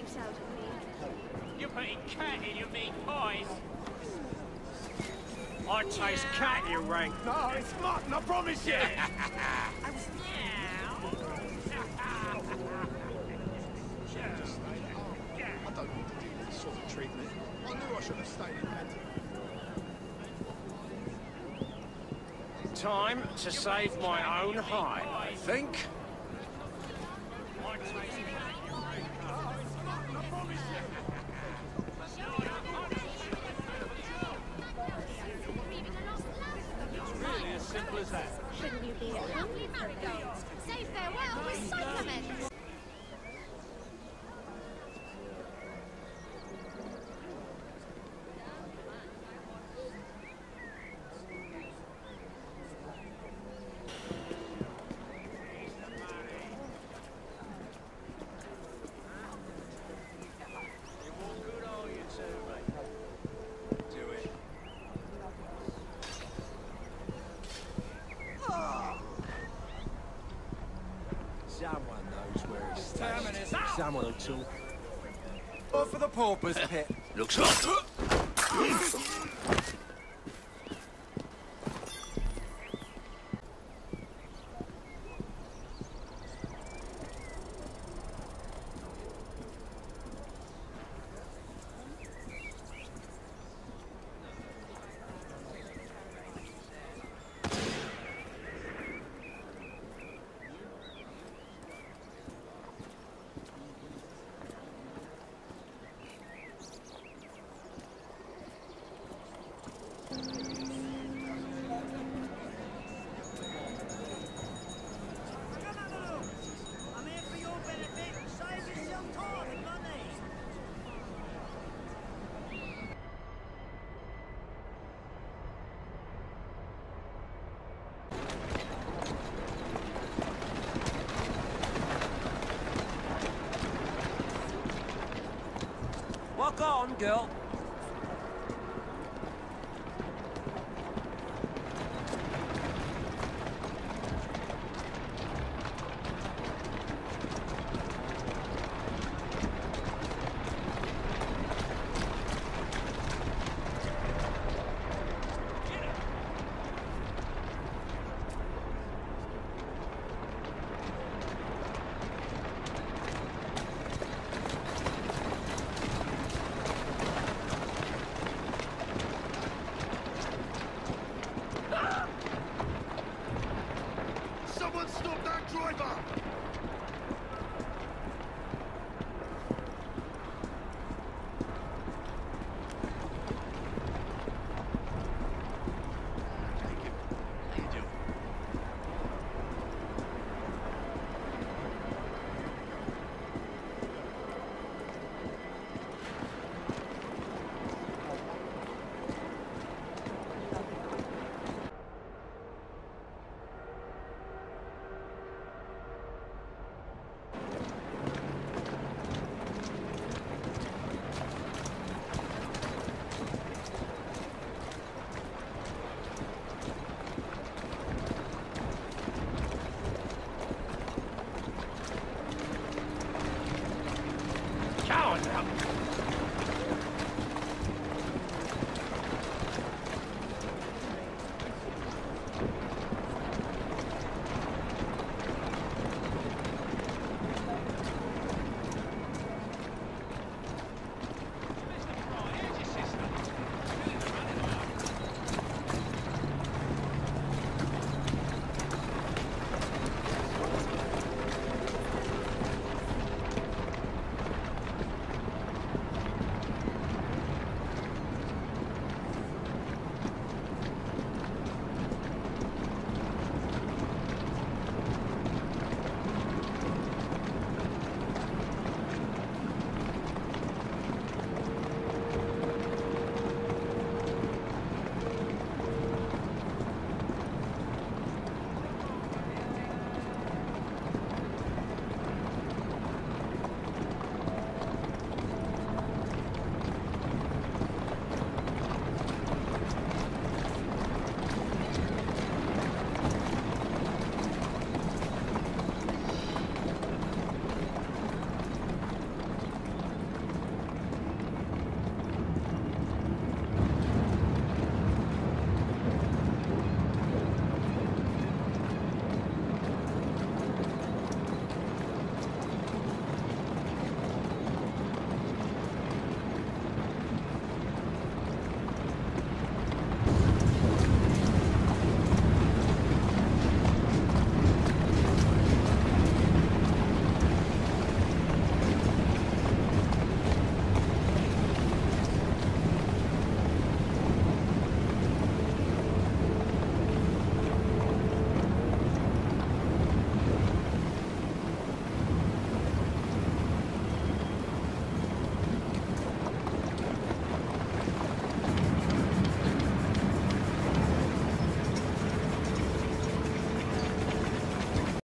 leaks out of me. You're putting cat in your meat pies. I taste cat, you rank. No, it's mutton, I promise you. I don't want to deal with this sort of treatment. I knew I should have stayed in bed. Time to save my own hide, I think. At home? marigolds. Will talk. Or for the pauper's pit. Looks up. Walk on, girl. Driver!